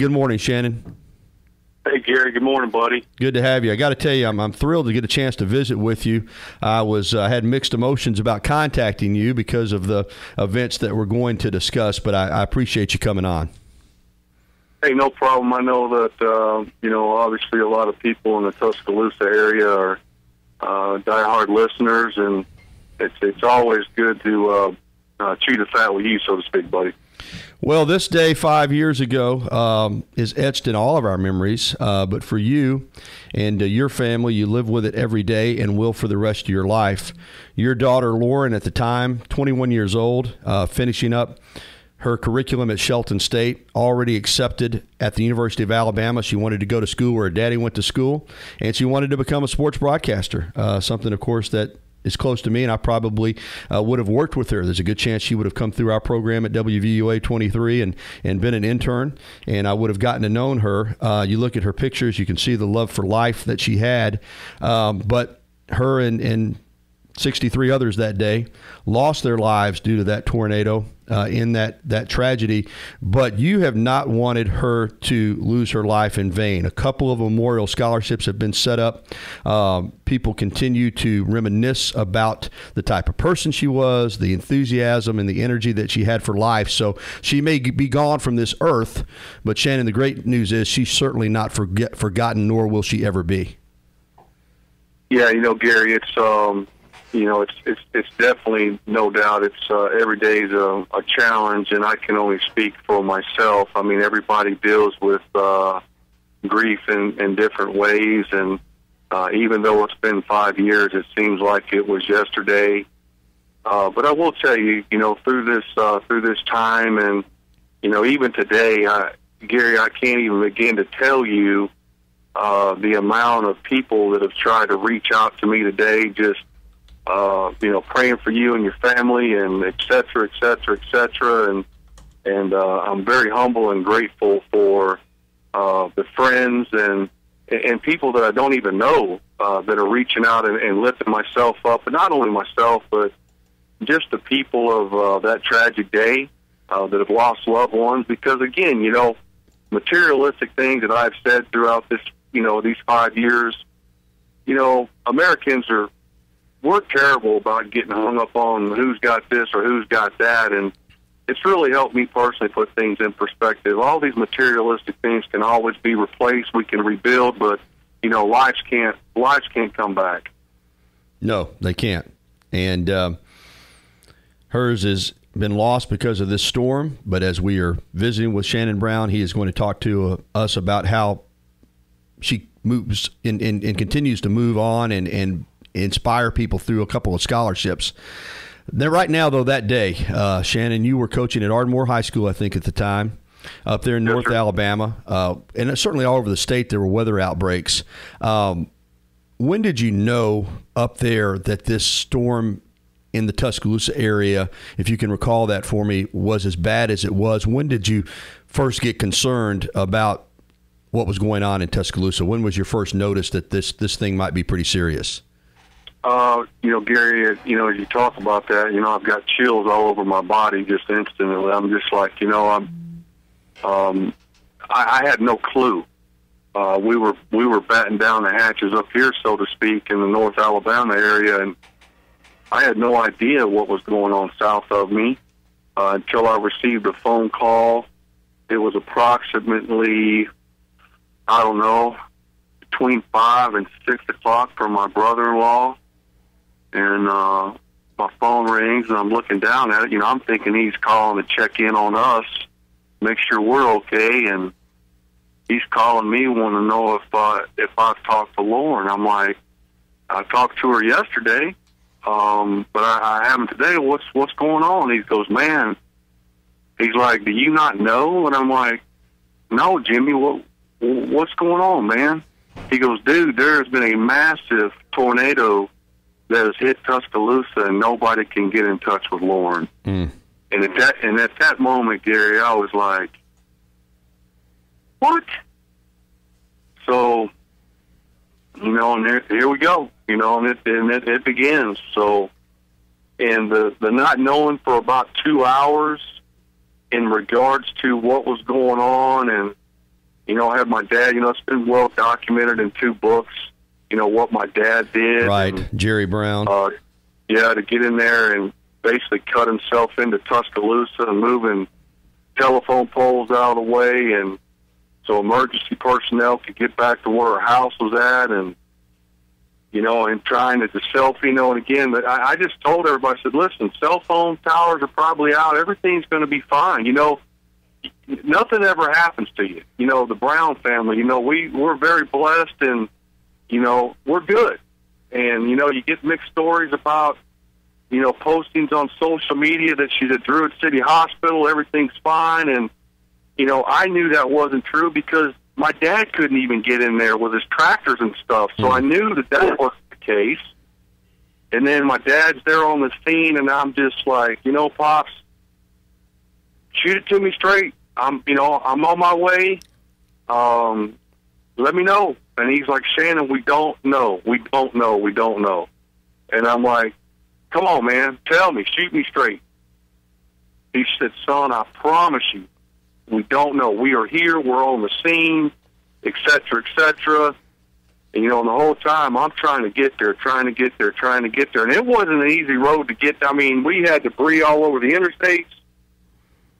Good morning, Shannon. Hey, Gary. Good morning, buddy. Good to have you. I got to tell you, I'm, I'm thrilled to get a chance to visit with you. I was uh, had mixed emotions about contacting you because of the events that we're going to discuss, but I, I appreciate you coming on. Hey, no problem. I know that uh, you know obviously a lot of people in the Tuscaloosa area are uh, diehard listeners, and it's it's always good to uh, uh, chew the fat with you, so to speak, buddy. Well, this day five years ago um, is etched in all of our memories, uh, but for you and uh, your family, you live with it every day and will for the rest of your life. Your daughter, Loryn, at the time, 21 years old, uh, finishing up her curriculum at Shelton State, already accepted at the University of Alabama. She wanted to go to school where her daddy went to school, and she wanted to become a sports broadcaster, uh, something, of course, that is close to me, and I probably uh, would have worked with her. There's a good chance she would have come through our program at WVUA 23 and, and been an intern, and I would have gotten to know her. Uh, you look at her pictures, you can see the love for life that she had. Um, but her and, and 63 others that day lost their lives due to that tornado uh, in that, that tragedy. But you have not wanted her to lose her life in vain. A couple of memorial scholarships have been set up. Um, people continue to reminisce about the type of person she was, the enthusiasm and the energy that she had for life. So she may be gone from this earth, but Shannon, the great news is she's certainly not forget, forgotten, nor will she ever be. Yeah, you know, Gary, it's um, you know, it's it's it's definitely no doubt. It's uh, every day is a, a challenge, and I can only speak for myself. I mean, everybody deals with uh, grief in, in different ways, and uh, even though it's been five years, it seems like it was yesterday. Uh, but I will tell you, you know, through this uh, through this time, and you know, even today, I, Gary, I can't even begin to tell you uh, the amount of people that have tried to reach out to me today, just uh, you know, praying for you and your family, and et cetera, et cetera, et cetera. And and uh, I'm very humble and grateful for uh, the friends and and people that I don't even know uh, that are reaching out and, and lifting myself up, and not only myself, but just the people of uh, that tragic day uh, that have lost loved ones. Because again, you know, materialistic things that I've said throughout this, you know, these five years, you know, Americans are we're terrible about getting hung up on who's got this or who's got that, and it's really helped me personally put things in perspective. All these materialistic things can always be replaced. We can rebuild, but you know, lives can't lives can't come back. No, they can't. And uh, hers has been lost because of this storm. But as we are visiting with Shannon Brown, he is going to talk to uh, us about how she moves and, and, and continues to move on and, and inspire people through a couple of scholarships. Then right now, though, that day, uh, Shannon, you were coaching at Ardmore High School, I think, at the time, up there in North. Alabama, uh, and certainly all over the state there were weather outbreaks. Um, when did you know up there that this storm in the Tuscaloosa area, if you can recall that for me, was as bad as it was? When did you first get concerned about what was going on in Tuscaloosa? When was your first notice that this this thing might be pretty serious? Uh, you know, Gary, you know, as you talk about that, you know, I've got chills all over my body just instantly. I'm just like, you know, I'm, um, I, I had no clue. Uh, we were we were batting down the hatches up here, so to speak, in the North Alabama area, and I had no idea what was going on south of me uh, until I received a phone call. It was approximately, I don't know, between five and six o'clock from my brother-in-law and uh, my phone rings, and I'm looking down at it. You know, I'm thinking he's calling to check in on us, make sure we're okay, and he's calling me, wanting to know if uh, if I've talked to Loryn. I'm like, I talked to her yesterday, um, but I, I haven't today. What's what's going on? He goes, man. He's like, do you not know? And I'm like, no, Jimmy. What what's going on, man? He goes, dude, there has been a massive tornado that has hit Tuscaloosa, and nobody can get in touch with Loryn. Mm. And at that and at that moment, Gary, I was like, "What?" So, you know, and here, here we go. You know, and it and it, it begins. So, and the the not knowing for about two hours in regards to what was going on, and You know, I have my dad. You know, it's been well documented in two books. You know what my dad did. Right, and, Jerry Brown. uh, yeah, to get in there and basically cut himself into Tuscaloosa and moving telephone poles out of the way, and so emergency personnel could get back to where our house was at, and you know, and trying to the selfie, you know, and again, but I, I just told everybody, I said, listen, cell phone towers are probably out. Everything's going to be fine. You know, nothing ever happens to you. You know, the Brown family, you know, we we're very blessed, and you know, we're good. And you know, you get mixed stories about you know postings on social media that she's at Druid City Hospital, everything's fine, and you know, I knew that wasn't true because my dad couldn't even get in there with his tractors and stuff. So I knew that that wasn't the case. And then my dad's there on the scene, and I'm just like, you know, pops, shoot it to me straight. I'm, you know, I'm on my way. Um, let me know. And he's like, Shannon, we don't know. We don't know. We don't know. And I'm like, come on, man, tell me, shoot me straight. He said, son, I promise you, we don't know. We are here. We're on the scene, et cetera, et cetera. And, you know, and the whole time I'm trying to get there, trying to get there, trying to get there. And it wasn't an easy road to get. I mean, we had debris all over the interstates.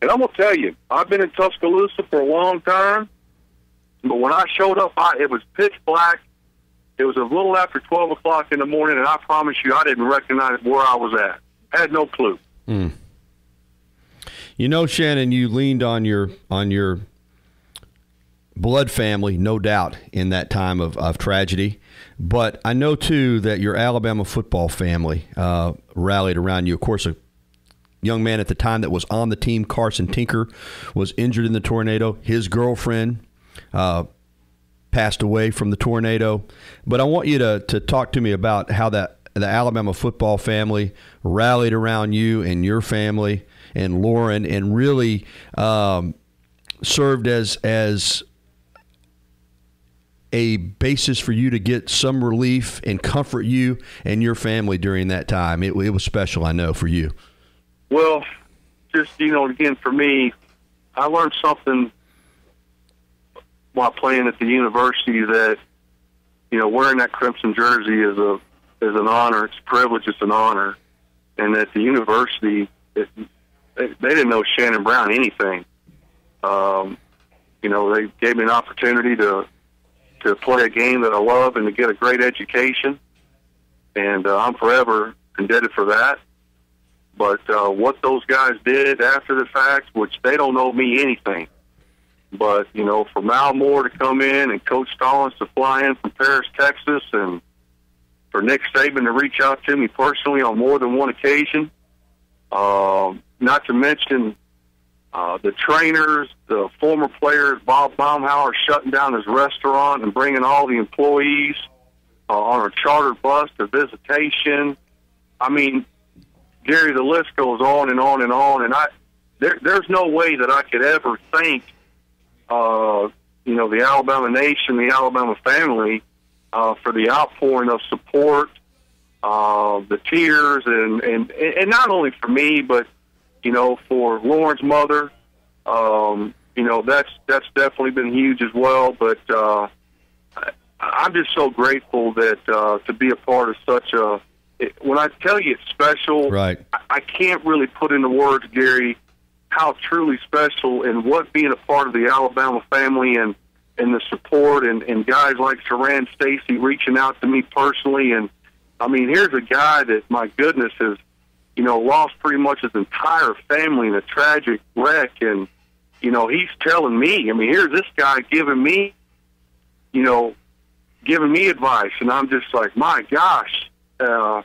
And I'm going to tell you, I've been in Tuscaloosa for a long time. But when I showed up, I, it was pitch black. It was a little after 12 o'clock in the morning, and I promise you, I didn't recognize where I was at. I had no clue. Mm. You know, Shannon, you leaned on your on your blood family, no doubt, in that time of, of tragedy. But I know too that your Alabama football family uh, rallied around you. Of course, a young man at the time that was on the team, Carson Tinker, was injured in the tornado. His girlfriend uh, passed away from the tornado. But I want you to to talk to me about how that the Alabama football family rallied around you and your family and Loryn, and really um, served as as a basis for you to get some relief and comfort you and your family during that time. It, it was special, I know, for you. Well, just you know, again for me, I learned something while playing at the university that you know wearing that crimson jersey is a is an honor. It's a privilege. It's an honor. And at the university, it, they, they didn't know Shannon Brown anything. Um, you know, they gave me an opportunity to to play a game that I love and to get a great education, and uh, I'm forever indebted for that. But uh, what those guys did after the fact, which they don't know me anything, but you know, for Mal Moore to come in and Coach Stallings to fly in from Paris, Texas, and for Nick Saban to reach out to me personally on more than one occasion. Um, not to mention uh, the trainers, the former players, Bob Baumhower shutting down his restaurant and bringing all the employees uh, on a chartered bus to visitation. I mean, Gary, the list goes on and on and on, and I there, there's no way that I could ever thank, uh, you know, the Alabama nation, the Alabama family, uh, for the outpouring of support, uh, the tears, and, and and not only for me, but you know, for Loryn's mother. Um, you know, that's that's definitely been huge as well. But uh, I, I'm just so grateful that uh, to be a part of such a. It, when I tell you it's special, Right. I, I can't really put into words, Gary, how truly special and what being a part of the Alabama family and and the support and, and guys like Siran Stacy reaching out to me personally. And I mean here's a guy that my goodness has you know lost pretty much his entire family in a tragic wreck. And you know he's telling me I mean here's this guy giving me you know giving me advice. And I'm just like my gosh uh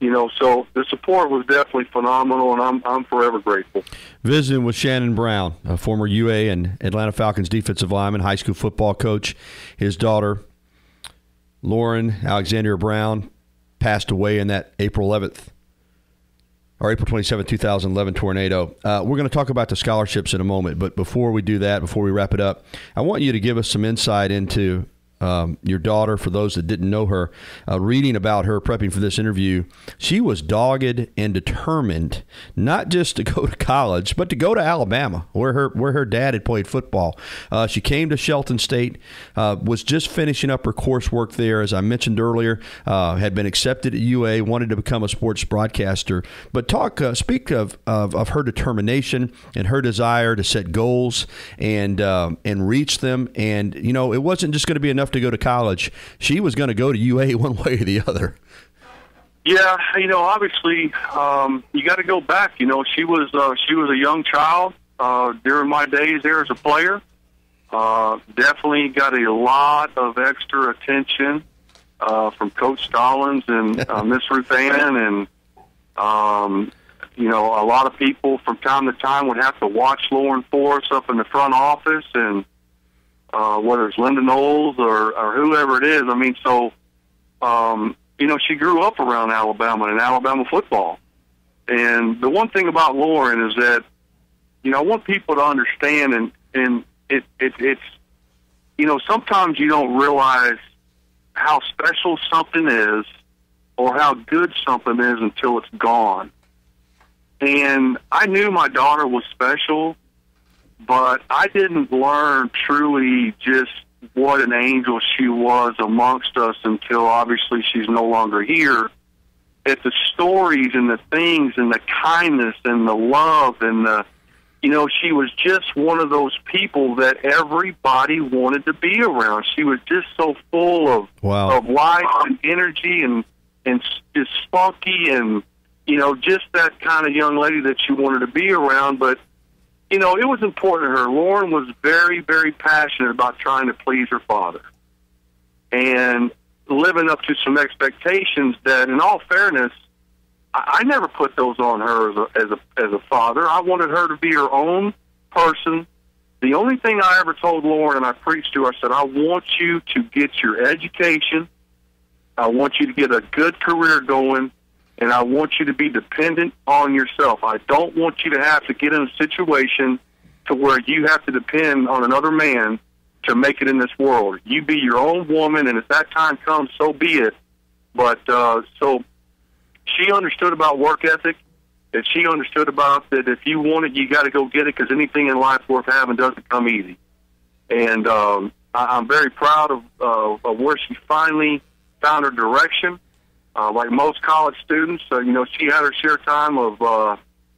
you know, so the support was definitely phenomenal, and I'm I'm forever grateful. Visiting with Shannon Brown, a former UA and Atlanta Falcons defensive lineman, high school football coach. His daughter, Loryn Alexandria Brown, passed away in that April 11th or April 27, 2011 tornado. Uh, we're going to talk about the scholarships in a moment, but before we do that, before we wrap it up, I want you to give us some insight into um, your daughter, for those that didn't know her, uh, reading about her, prepping for this interview, she was dogged and determined not just to go to college, but to go to Alabama, where her where her dad had played football. Uh, she came to Shelton State, uh, was just finishing up her coursework there, as I mentioned earlier, uh, had been accepted at UA, wanted to become a sports broadcaster. But talk, uh, speak of, of, of her determination and her desire to set goals and um, and reach them. And you know, it wasn't just going to be enough to go to college. She was going to go to UA one way or the other. Yeah, you know, obviously, um, you got to go back. You know, she was uh, she was a young child uh, during my days there as a player. Uh, definitely got a lot of extra attention uh, from Coach Stallings and uh, Miss Ruth Ann, and um, you know, a lot of people from time to time would have to watch Loryn for us up in the front office, and uh, whether it's Linda Knowles or, or whoever it is. I mean, so um, you know, she grew up around Alabama and Alabama football. And the one thing about Loryn is that, you know, I want people to understand, and and it, it it's, you know, sometimes you don't realize how special something is or how good something is until it's gone. And I knew my daughter was special, but I didn't learn truly just what an angel she was amongst us until obviously she's no longer here. At the stories and the things and the kindness and the love and the, you know, she was just one of those people that everybody wanted to be around. She was just so full of wow. of life and energy and and just spunky and you know just that kind of young lady that you wanted to be around. But you know, it was important to her. Loryn was very, very passionate about trying to please her father and living up to some expectations that, in all fairness, I, I never put those on her as a, as a as a father. I wanted her to be her own person. The only thing I ever told Loryn, and I preached to her, I said, I want you to get your education. I want you to get a good career going and I want you to be dependent on yourself. I don't want you to have to get in a situation to where you have to depend on another man to make it in this world. You be your own woman, and if that time comes, so be it. But uh, so she understood about work ethic, and she understood about that if you want it, you got to go get it because anything in life worth having doesn't come easy. And um, I, I'm very proud of, uh, of where she finally found her direction uh, like most college students, uh, you know, she had her share time of, uh,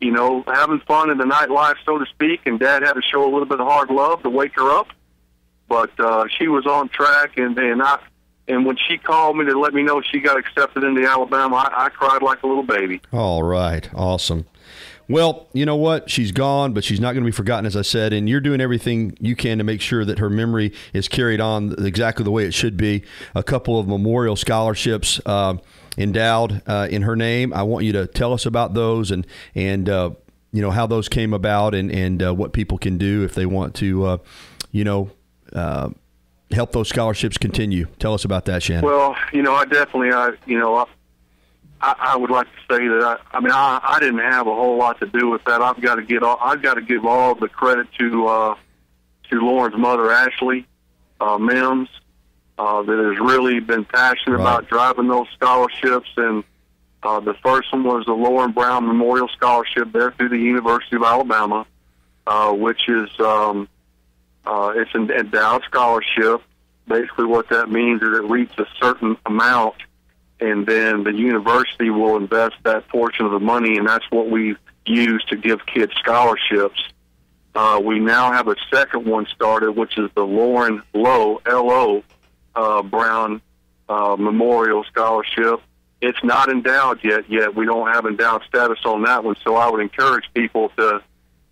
you know, having fun in the nightlife, so to speak, and Dad had to show a little bit of hard love to wake her up. But uh, she was on track, and and I, and when she called me to let me know she got accepted into Alabama, I, I cried like a little baby. All right, awesome. Well, you know what? She's gone, but she's not going to be forgotten, as I said. And you're doing everything you can to make sure that her memory is carried on exactly the way it should be. A couple of memorial scholarships uh, endowed uh, in her name. I want you to tell us about those and and uh, you know how those came about and and uh, what people can do if they want to, uh, you know uh, help those scholarships continue. Tell us about that, Shannon. Well, you know, I definitely, I, you know, I, I would like to say that I, I mean I, I didn't have a whole lot to do with that. I've got to get all I've got to give all the credit to uh, to Loryn's mother Ashley uh, Mims uh, that has really been passionate Right. about driving those scholarships. And uh, the first one was the Loryn Brown Memorial Scholarship there through the University of Alabama, uh, which is um, uh, it's an endowed scholarship. Basically, what that means is it reaches a certain amount and then the university will invest that portion of the money, and that's what we use to give kids scholarships. Uh, we now have a second one started, which is the Loryn Lo L.O. Uh, Brown uh, Memorial Scholarship. It's not endowed yet. Yet we don't have endowed status on that one, so I would encourage people to,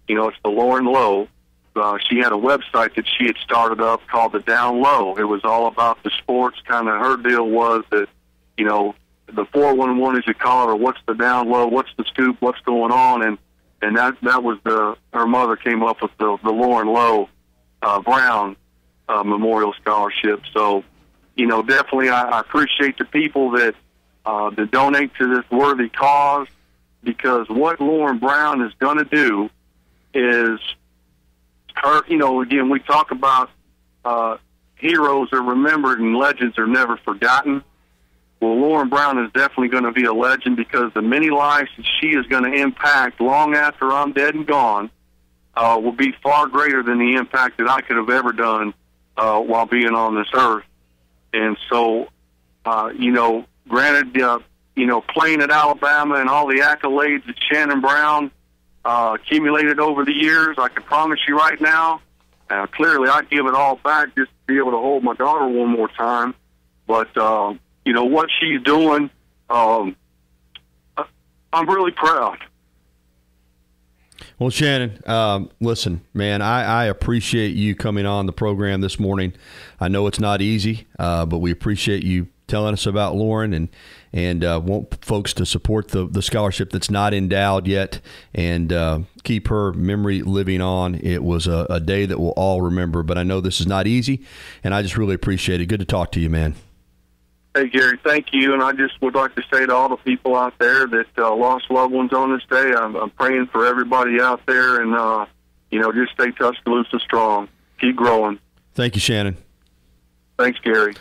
you know, it's the Loryn Lo. Uh, she had a website that she had started up called the Down Low. It was all about the sports. Kind of her deal was that you know, the 411 as you call or what's the down low, what's the scoop, what's going on, and and that that was the her mother came up with the the Loryn Lo uh, Brown uh, Memorial Scholarship. So, you know, definitely I, I appreciate the people that uh, that donate to this worthy cause because what Loryn Brown is going to do is her. You know, again, we talk about uh, heroes are remembered and legends are never forgotten. Well, Loryn Brown is definitely going to be a legend because the many lives that she is going to impact long after I'm dead and gone uh, will be far greater than the impact that I could have ever done uh, while being on this earth. And so, uh, you know, granted, uh, you know, playing at Alabama and all the accolades that Shannon Brown uh, accumulated over the years, I can promise you right now, uh, clearly I'd give it all back just to be able to hold my daughter one more time. But, uh, you know, what she's doing, um, I'm really proud. Well, Shannon, um, listen, man, I, I, appreciate you coming on the program this morning. I know it's not easy, uh, but we appreciate you telling us about Loryn and and uh, want folks to support the, the scholarship that's not endowed yet and uh, keep her memory living on. It was a, a day that we'll all remember, but I know this is not easy, and I just really appreciate it. Good to talk to you, man. Hey, Gary, thank you. And I just would like to say to all the people out there that uh, lost loved ones on this day, I'm, I'm praying for everybody out there. And, uh, you know, just stay Tuscaloosa strong. Keep growing. Thank you, Shannon. Thanks, Gary.